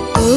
betul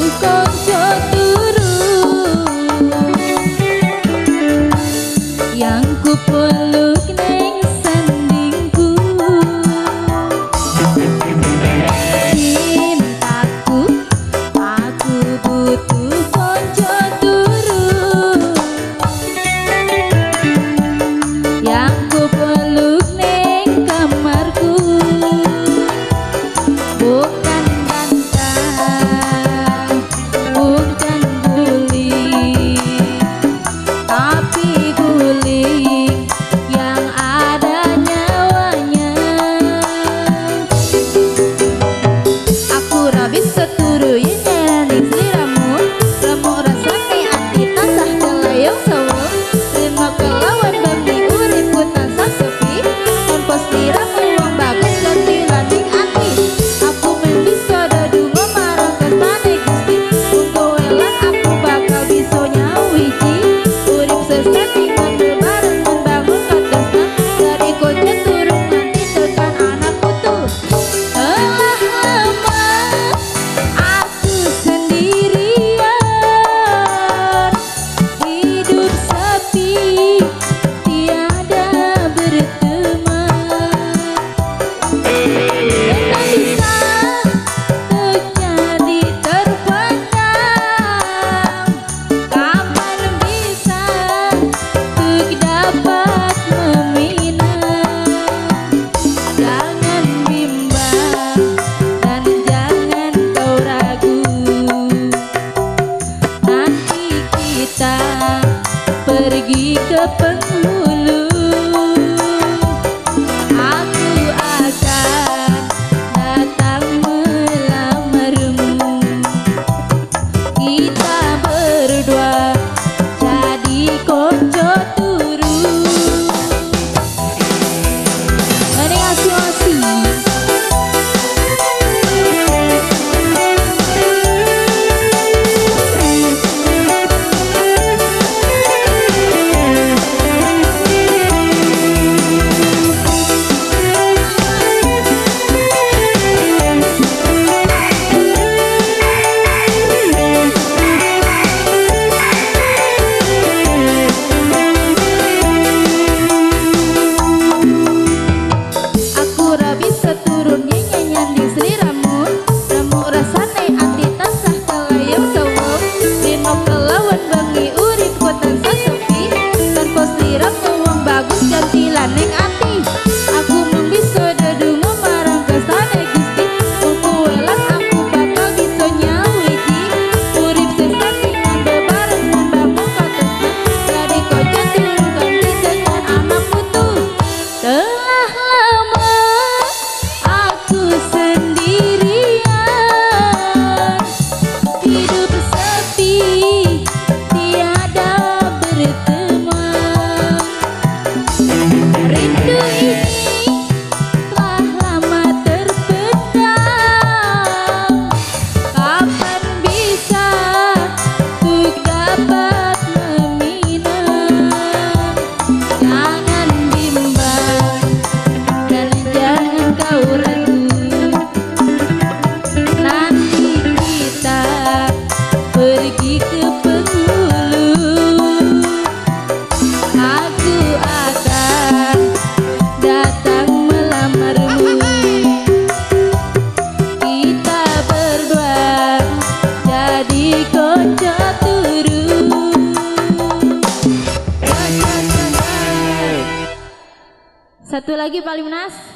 garoto Satu lagi paling nas.